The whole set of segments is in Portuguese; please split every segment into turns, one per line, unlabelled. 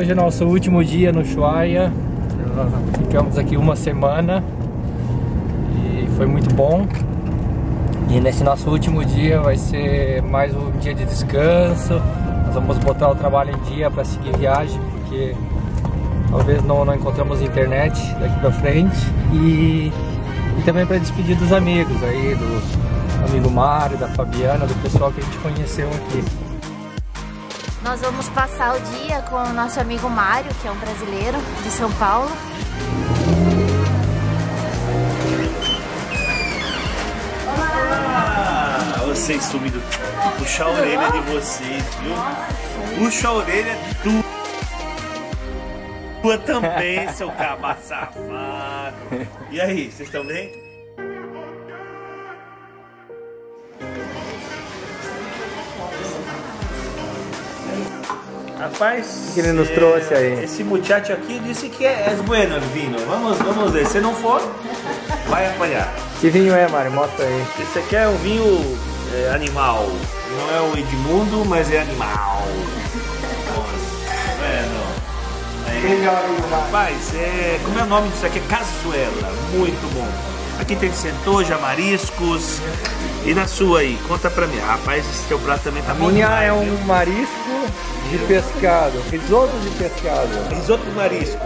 Hoje é nosso último dia no Chuaia. Ficamos aqui uma semana e foi muito bom. E nesse nosso último dia vai ser mais um dia de descanso. Nós vamos botar o trabalho em dia para seguir viagem, porque talvez não, não encontramos internet daqui para frente. E, e também para despedir dos amigos aí, do amigo Mário, da Fabiana, do pessoal que a gente conheceu aqui.
Nós vamos passar o dia com o nosso amigo Mário, que é um brasileiro de São Paulo.
Ah, vocês sumindo. Puxa a orelha de vocês, viu? Puxa a orelha do. Tua também, seu caba safado. E aí, vocês estão bem? Rapaz,
O que ele nos trouxe aí?
Esse muchacho aqui disse que é, é bueno el vino. Vamos, vamos ver. Se não for, vai apanhar.
Que vinho é, Mário? Mostra aí.
Esse aqui é um vinho é, animal. Não é o Edmundo, mas é animal. É, não. Aí, rapaz, é, como é o nome disso aqui? É cazuela. Muito bom. Aqui tem centoja, mariscos. E na sua aí? Conta pra mim. Rapaz, esse teu prato também tá
A
bom
minha
demais,
é um
viu?
marisco de pescado, risoto de pescado.
Risoto de marisco.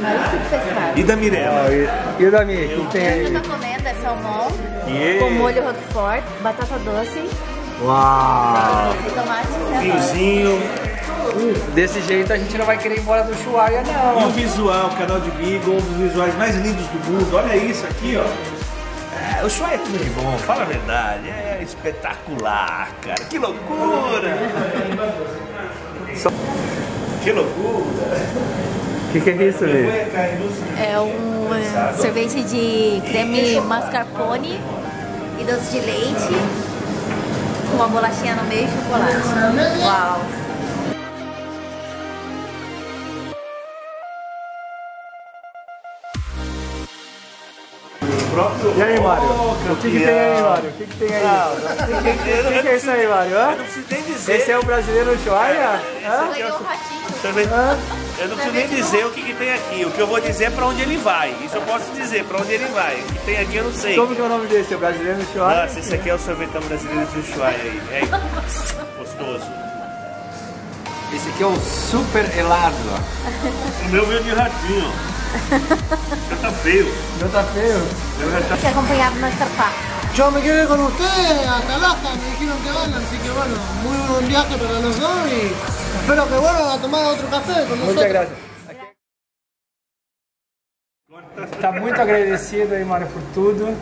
Marisco de pescado.
E da Mirella?
Ah, e, e o da o que tem aí?
da comenda é salmão,
E
com molho roquefort, batata doce,
Uau!
e tomate e cebola.
Vinhozinho.
Desse jeito a gente não vai querer ir embora do Chuaia,
E
não.
o visual, o canal de Beagle, um dos visuais mais lindos do mundo. Olha isso aqui, ó. É, o show é tudo de bom, fala a verdade. É espetacular, cara. Que loucura! Que loucura!
O que, que é isso, Lê?
É um eh, sorvete de creme mascarpone e doce de leite, com uma bolachinha no meio e chocolate. Uau!
E aí, Mário? o que, que tem aí, Mário? O que, que tem aí? O que, que, que, que é isso aí, Mário? Hã?
Eu não preciso nem dizer.
Esse é o brasileiro? Hã?
Um ratinho.
Hã?
Eu não preciso nem dizer o que, que tem aqui. O que eu vou dizer é pra onde ele vai. Isso eu posso dizer, pra onde ele vai. O que tem aqui eu não sei.
Como que é o nome desse? É o brasileiro Chuaia?
Nossa, esse aqui é o sorvetão brasileiro do Ushuaia aí. É gostoso.
Esse aqui é o super helado.
O meu veio de ratinho. Já tá feio.
Não tá feio?
Que acompanhado no Estarpá.
Yo me quedé con ustedes hasta Alaska, me dijeron que van, así que bueno, muy buen viaje para los dos y espero que vuelvan a tomar otro café con nosotros.
Muita graça. Tá muito agradecido aí, Mário, por tudo.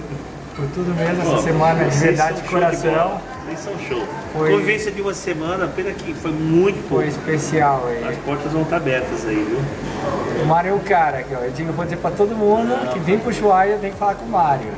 Por tudo mesmo, essa semana, de verdade, de coração.
São show.
Foi-
Convivência de uma semana, pena que foi muito
Foi especial
As
aí.
portas vão estar abertas aí, viu?
O Mário é o cara aqui, ó. Eu digo, vou dizer pra todo mundo que vem pro Chuaia tem que falar com o Mário.